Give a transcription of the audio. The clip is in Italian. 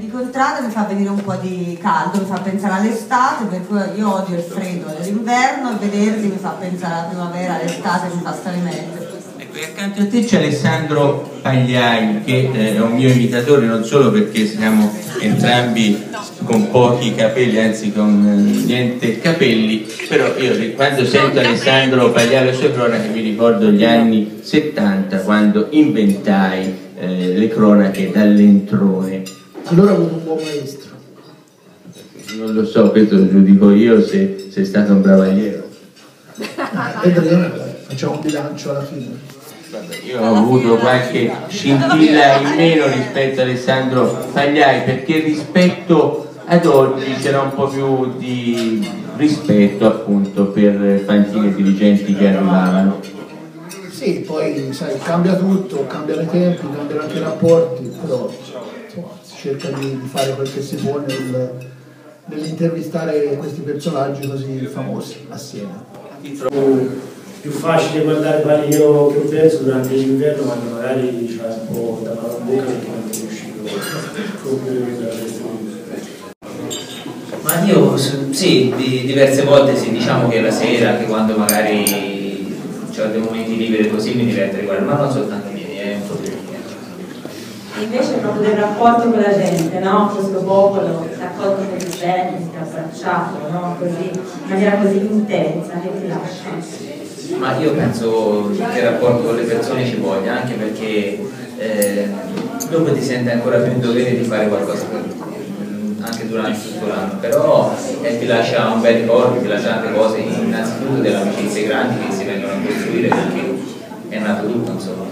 inoltrata mi fa venire un po' di caldo, mi fa pensare all'estate, per cui io odio il freddo dell'inverno e vederti mi fa pensare alla primavera, all'estate mi fa stare meglio. Ecco, e accanto a te c'è Alessandro Pagliai, che eh, è un mio imitatore non solo perché siamo entrambi con pochi capelli, anzi con eh, niente capelli, però io quando sento Alessandro Pagliai le sue cronache mi ricordo gli anni 70 quando inventai eh, le cronache dall'entrone. Allora ha avuto un buon maestro. Non lo so, questo lo giudico io se sei stato un bravagliero. Vedremo, facciamo un bilancio alla fine. Vabbè, io ho avuto qualche scintilla in meno rispetto a Alessandro Pagliai perché rispetto ad oggi c'era un po' più di rispetto appunto per fantini e dirigenti che arrivavano. Sì, poi sai, cambia tutto, cambiano i tempi, cambiano anche i rapporti, però insomma, cerca di, di fare quel che si può nel, nell'intervistare questi personaggi così famosi assieme più facile guardare quali io che penso durante l'inverno quando magari c'è un po' da mano in bocca perché non sono uscito proprio ma io sì, di, diverse volte sì, diciamo che la sera, anche quando magari ho dei momenti liberi così mi diverte riguardare, ma non soltanto i miei, è un problema. Invece proprio del rapporto con la gente, no? Questo popolo si è accolto per bene, si è abbracciato, no? Così, in maniera così intensa che ti lascia ma io penso che il rapporto con le persone ci voglia, anche perché eh, dopo ti senti ancora più in dovere di fare qualcosa per, mm, anche durante tutto l'anno, però eh, ti lascia un bel ricordo, ti lascia tante cose, innanzitutto delle amicizie grandi che si vengono a costruire perché è nato tutto insomma.